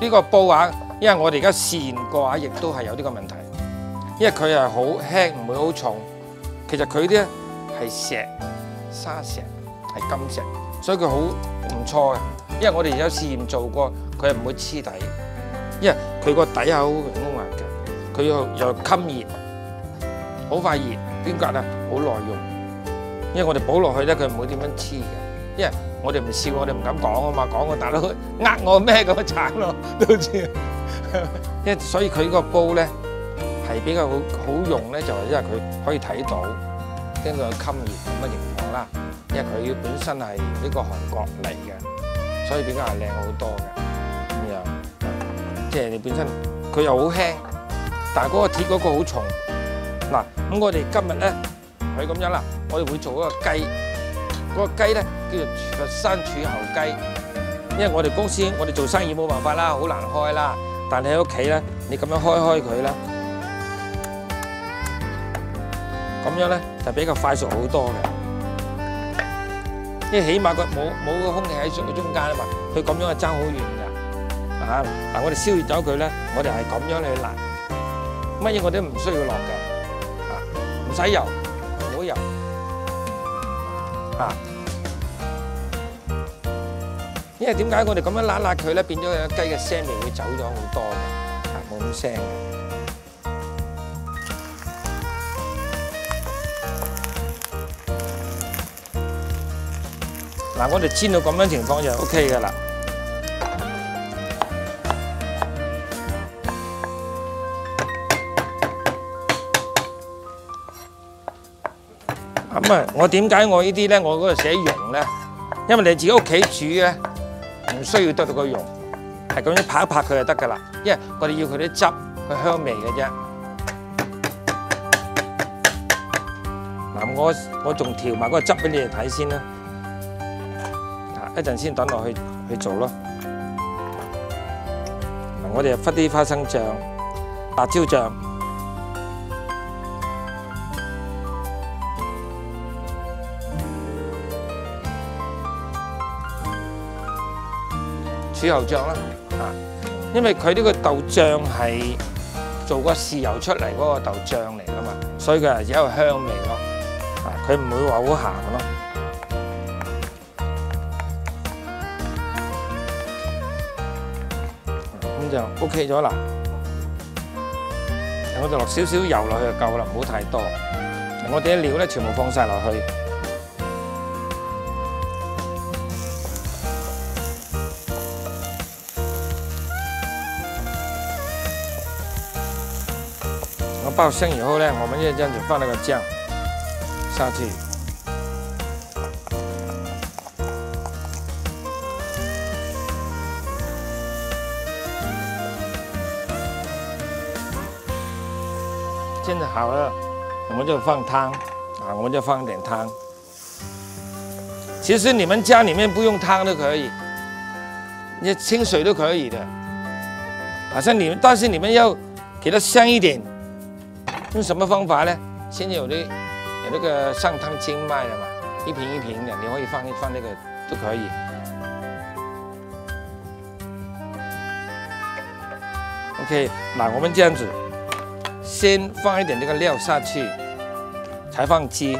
呢個煲啊，因為我哋而家試驗過啊，亦都係有呢個問題，因為佢係好輕，唔會好重。其實佢啲係石沙石，係金石，所以佢好唔錯嘅。因為我哋有試驗做過，佢係唔會黐底，因為佢個底係好軟滑嘅，佢又又襟熱，好快熱，邊格啊好耐用。因為我哋補落去咧，佢唔會點樣黐嘅。因為我哋唔笑，我哋唔敢講啊嘛，講個大佬呃我咩咁慘咯，都知。因為所以佢個煲咧係比較好好用咧，就係因為佢可以睇到，跟住襟熱咁嘅情況啦。因為佢本身係呢個韓國嚟嘅，所以比較係靚好多嘅咁樣。即係你本身佢又好輕，但係嗰個鐵嗰個好重。嗱，咁我哋今日咧係咁樣啦，我哋會做一個雞。嗰個雞咧叫做佛山柱侯雞，因為我哋公司我哋做生意冇辦法啦，好難開啦。但係喺屋企咧，你咁樣開開佢咧，咁樣咧就比較快熟好多嘅。因為起碼佢冇冇個空氣喺中中間啊嘛，佢咁樣係爭好遠㗎。啊，嗱我哋燒熱咗佢咧，我哋係咁樣去辣，乜嘢我哋都唔需要落嘅，啊唔使油，唔好油。啊！因為點解我哋咁樣揦揦佢咧，變咗個雞嘅腥味會走咗好多嘅，啊冇咁腥嘅。嗱，我哋煎到咁樣情況就 O K 噶啦。咁啊，我點解我呢啲咧？我嗰度寫溶咧，因為你自己屋企煮咧，唔需要得到個溶，係咁樣拍一拍佢就得噶啦。因為我哋要佢啲汁，佢香味嘅啫。嗱，我我仲調埋嗰個汁俾你哋睇先啦。啊，一陣先等落去去做咯。嗱，我哋又忽啲花生醬、辣椒醬。豉油醬啦，啊，因為佢呢個豆醬係做過豉油出嚟嗰個豆醬嚟噶嘛，所以佢係有一個香味咯，啊，佢唔會話好鹹咯。咁就 OK 咗啦，我就落少少油落去就夠啦，唔好太多。我哋啲料咧全部放晒落去。爆香以后呢，我们就这样子放那个酱下去。现在好了，我们就放汤啊，我们就放点汤。其实你们家里面不用汤都可以，你清水都可以的。好像你们，但是你们要给它香一点。用什么方法呢？现在有啲有那个上汤精卖的嘛，一瓶一瓶的，你可以放一放那个都可以。OK，那，我们这样子，先放一点这个料下去，才放鸡。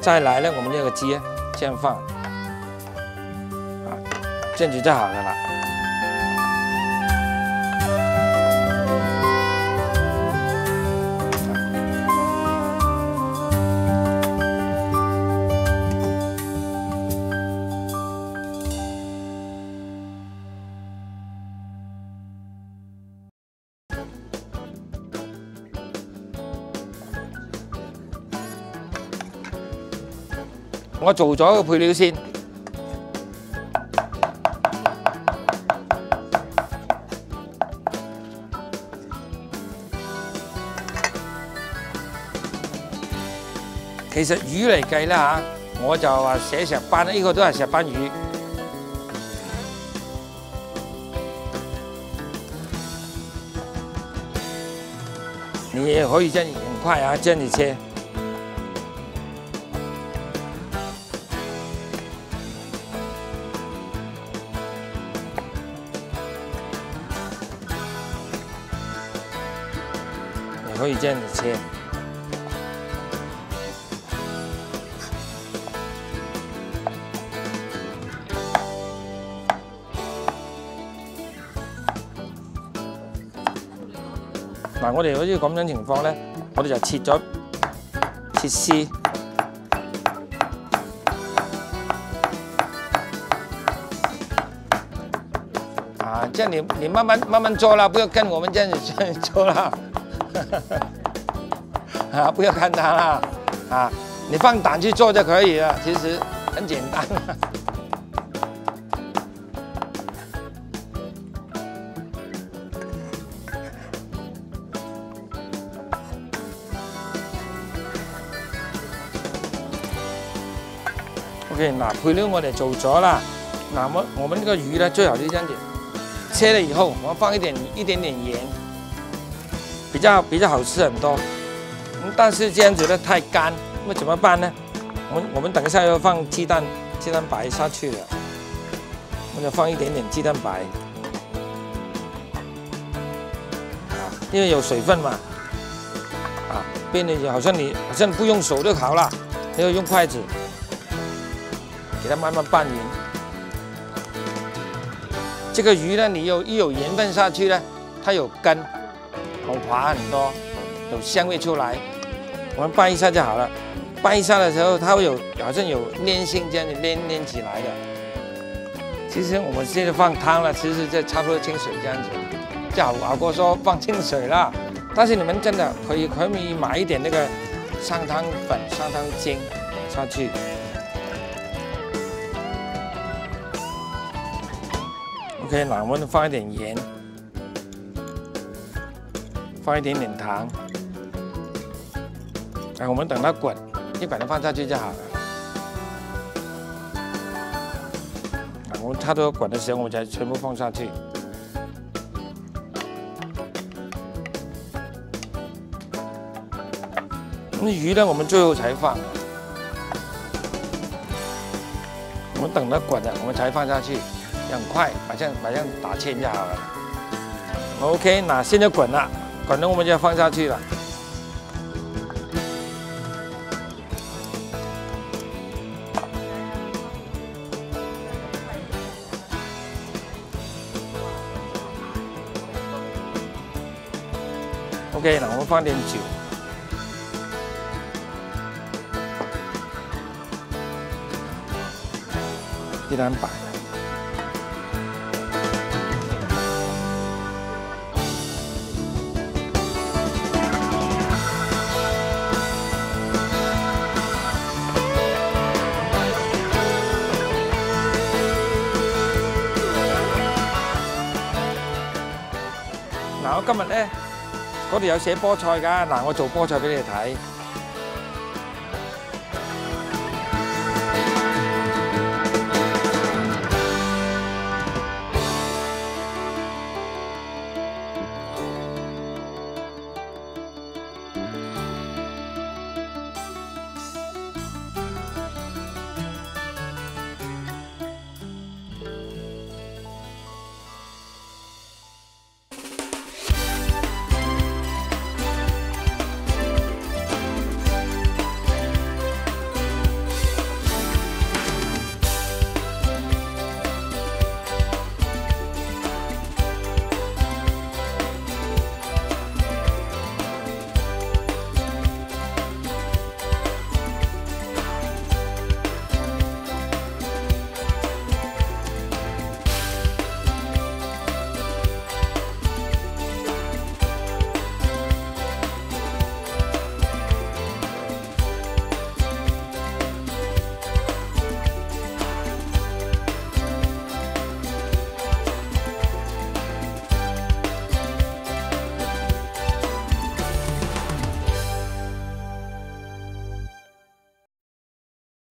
再来呢，我们这个鸡这样放，啊，这样子就好了啦。我做咗個配料先，其實魚嚟計啦嚇，我就話寫石斑，呢個都係石斑魚。你也可以這樣很快啊，這樣子切。可以这样子切。嗱，我哋好似咁樣情況咧，我哋就切咗切絲。啊，這樣你你慢慢慢慢做啦，不要跟我們這樣子這樣做啦。啊，不要看它啦，啊，你放胆去做就可以了，其實很簡單。OK，嗱，配料我哋做咗啦，嗱，我我們呢個魚呢，最好就这样子，切了以後，我放一點一點點鹽，比较比较好吃很多。但是这样子呢太干，那怎么办呢？我们我们等一下要放鸡蛋鸡蛋白下去了，我就放一点点鸡蛋白，因为有水分嘛，啊，变得好像你好像不用手就好了，要用筷子。给它慢慢拌匀。这个鱼呢，你有一有盐分下去呢，它有根，好滑很多，有香味出来。我们拌一下就好了。拌一下的时候，它会有好像有粘性，这样子粘粘起来的。其实我们现在放汤了，其实就差不多清水这样子，就好好過說放清水啦。但是你们真的可以可以买一点那个上汤粉、上汤精下去。OK，嗱，我们放一点盐，放一点点糖，啊，我们等它滚，一把它放下去就好了。我们差不多滚的时候，我们才全部放下去。那鱼呢，我们最后才放。我们等它滚了，我们才放下去。很快，馬上馬上打芡就好了。OK，那现在滚了，反正我们就要放下去了。OK，那我们放点酒，雞蛋白。今日咧嗰度有寫菠菜㗎，嗱，我做菠菜俾你睇。